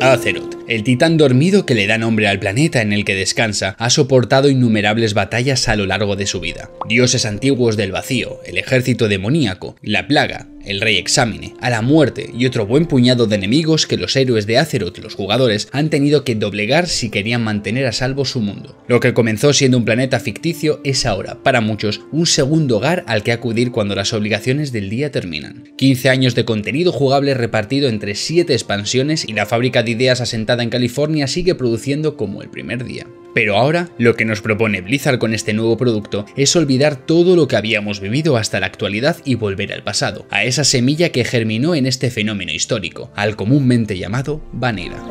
Azeroth, el titán dormido que le da nombre al planeta en el que descansa, ha soportado innumerables batallas a lo largo de su vida. Dioses antiguos del vacío, el ejército demoníaco, la plaga, el rey examine, a la muerte y otro buen puñado de enemigos que los héroes de Azeroth, los jugadores, han tenido que doblegar si querían mantener a salvo su mundo. Lo que comenzó siendo un planeta ficticio es ahora, para muchos, un segundo hogar al que acudir cuando las obligaciones del día terminan. 15 años de contenido jugable repartido entre 7 expansiones y la fábrica de ideas asentada en California sigue produciendo como el primer día. Pero ahora, lo que nos propone Blizzard con este nuevo producto es olvidar todo lo que habíamos vivido hasta la actualidad y volver al pasado, a esa semilla que germinó en este fenómeno histórico, al comúnmente llamado Vanilla.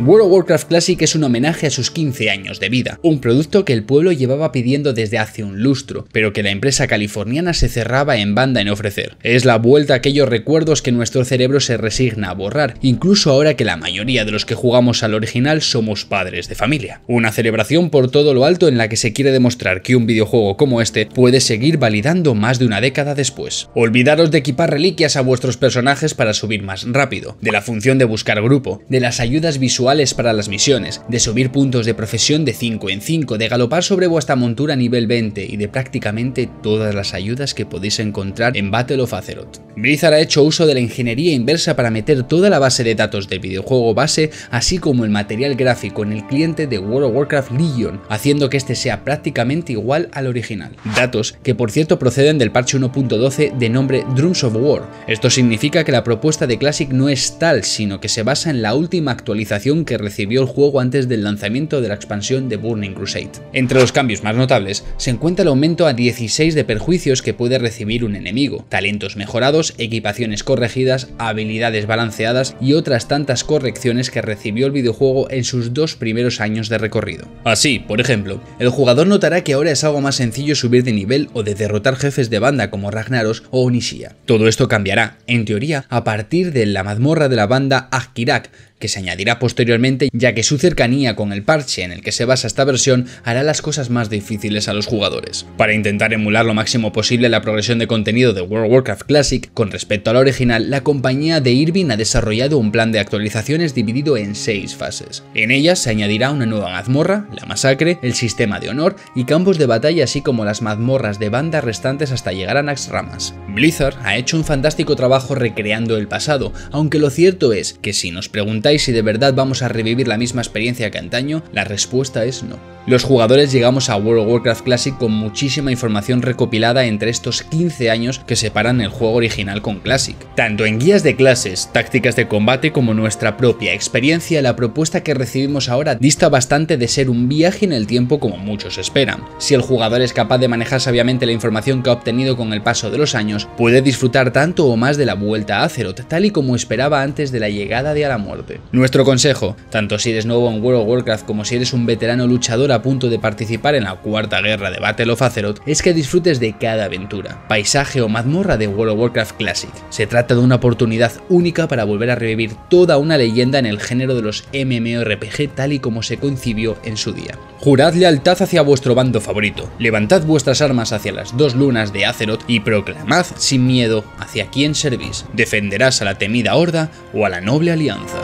World of Warcraft Classic es un homenaje a sus 15 años de vida, un producto que el pueblo llevaba pidiendo desde hace un lustro, pero que la empresa californiana se cerraba en banda en ofrecer. Es la vuelta a aquellos recuerdos que nuestro cerebro se resigna a borrar, incluso ahora que la mayoría de los que jugamos al original somos padres de familia. Una celebración por todo lo alto en la que se quiere demostrar que un videojuego como este puede seguir validando más de una década después. Olvidaros de equipar reliquias a vuestros personajes para subir más rápido, de la función de buscar grupo, de las ayudas visuales para las misiones, de subir puntos de profesión de 5 en 5, de galopar sobre vuestra montura nivel 20 y de prácticamente todas las ayudas que podéis encontrar en Battle of Azeroth. Blizzard ha hecho uso de la ingeniería inversa para meter toda la base de datos del videojuego base, así como el material gráfico en el cliente de World of Warcraft Legion, haciendo que este sea prácticamente igual al original. Datos que por cierto proceden del parche 1.12 de nombre Drums of War. Esto significa que la propuesta de Classic no es tal, sino que se basa en la última actualización que recibió el juego antes del lanzamiento de la expansión de Burning Crusade. Entre los cambios más notables se encuentra el aumento a 16 de perjuicios que puede recibir un enemigo, talentos mejorados, equipaciones corregidas, habilidades balanceadas y otras tantas correcciones que recibió el videojuego en sus dos primeros años de recorrido. Así, por ejemplo, el jugador notará que ahora es algo más sencillo subir de nivel o de derrotar jefes de banda como Ragnaros o Onishia. Todo esto cambiará, en teoría, a partir de la mazmorra de la banda Akirak, que se añadirá posteriormente ya que su cercanía con el parche en el que se basa esta versión hará las cosas más difíciles a los jugadores. Para intentar emular lo máximo posible la progresión de contenido de World of Warcraft Classic con respecto al original, la compañía de Irving ha desarrollado un plan de actualizaciones dividido en seis fases. En ellas se añadirá una nueva mazmorra, la masacre, el sistema de honor y campos de batalla así como las mazmorras de banda restantes hasta llegar a Naxxramas. Blizzard ha hecho un fantástico trabajo recreando el pasado, aunque lo cierto es que si nos si de verdad vamos a revivir la misma experiencia que antaño, la respuesta es no. Los jugadores llegamos a World of Warcraft Classic con muchísima información recopilada entre estos 15 años que separan el juego original con Classic. Tanto en guías de clases, tácticas de combate como nuestra propia experiencia, la propuesta que recibimos ahora dista bastante de ser un viaje en el tiempo como muchos esperan. Si el jugador es capaz de manejar sabiamente la información que ha obtenido con el paso de los años, puede disfrutar tanto o más de la vuelta a Azeroth, tal y como esperaba antes de la llegada de a la muerte. Nuestro consejo, tanto si eres nuevo en World of Warcraft como si eres un veterano luchador a punto de participar en la cuarta guerra de Battle of Azeroth, es que disfrutes de cada aventura, paisaje o mazmorra de World of Warcraft Classic. Se trata de una oportunidad única para volver a revivir toda una leyenda en el género de los MMORPG tal y como se concibió en su día. Jurad lealtad hacia vuestro bando favorito, levantad vuestras armas hacia las dos lunas de Azeroth y proclamad sin miedo hacia quién servís, defenderás a la temida horda o a la noble alianza.